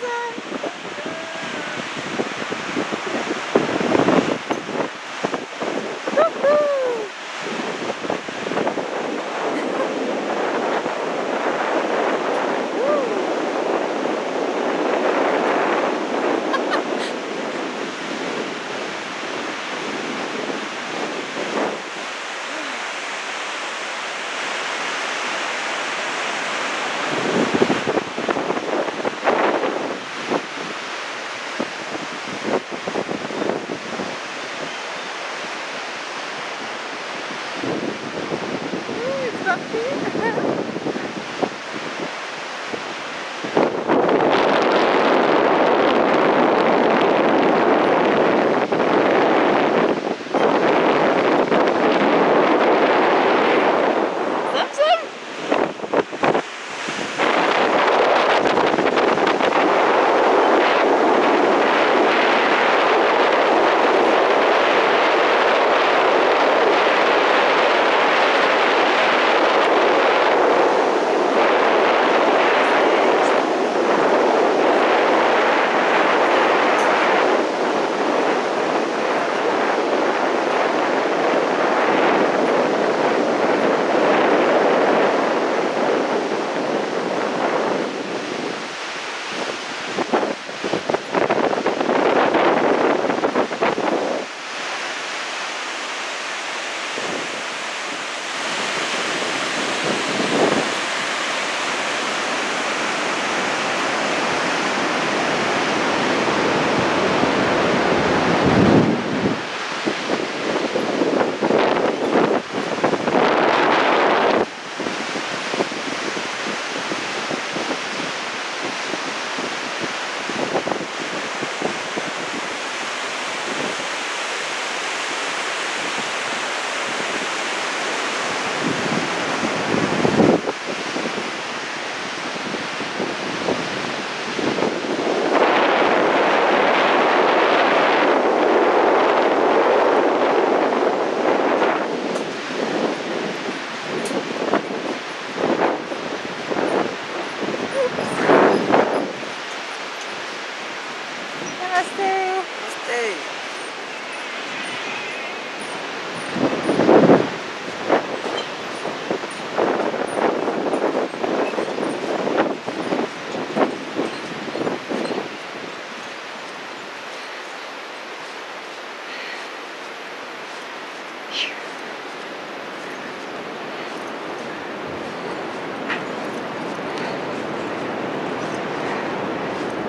Bye. something.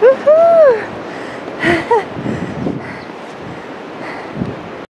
Woohoo!